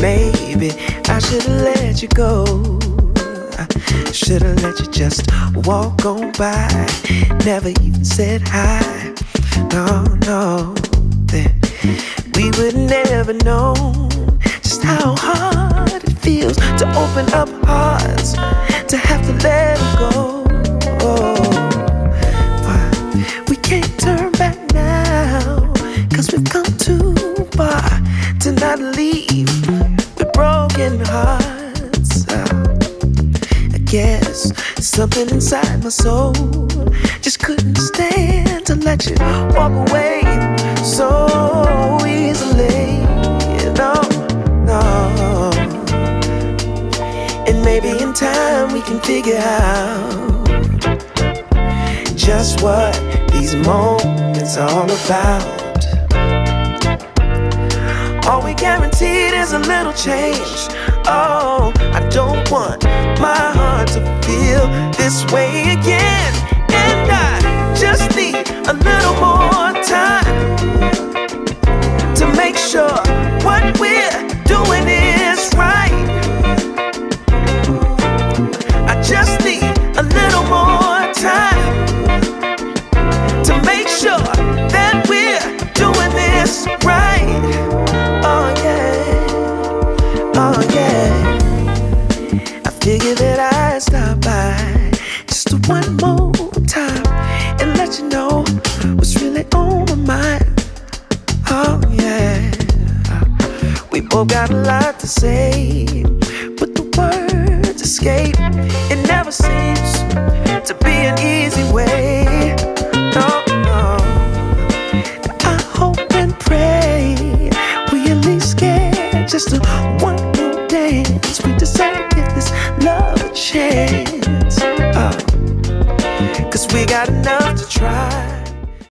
Maybe I should've let you go. I should've let you just walk on by. Never even said hi. No, no. Then we would never know just how hard it feels to open up hearts, to have to let go. We can't turn back now, cause we've come too far to not leave hearts. I guess something inside my soul just couldn't stand to let you walk away so easily. No, no. And maybe in time we can figure out just what these moments are all about. We guaranteed is a little change. Oh, I don't want my heart to feel this way one more time and let you know what's really on my mind. Oh yeah, we both got a lot to say, but the words escape. It never seems to be an easy way. No, no. I hope and pray we at least get just a one more dance. We decide to give this love a chance. We got enough to try.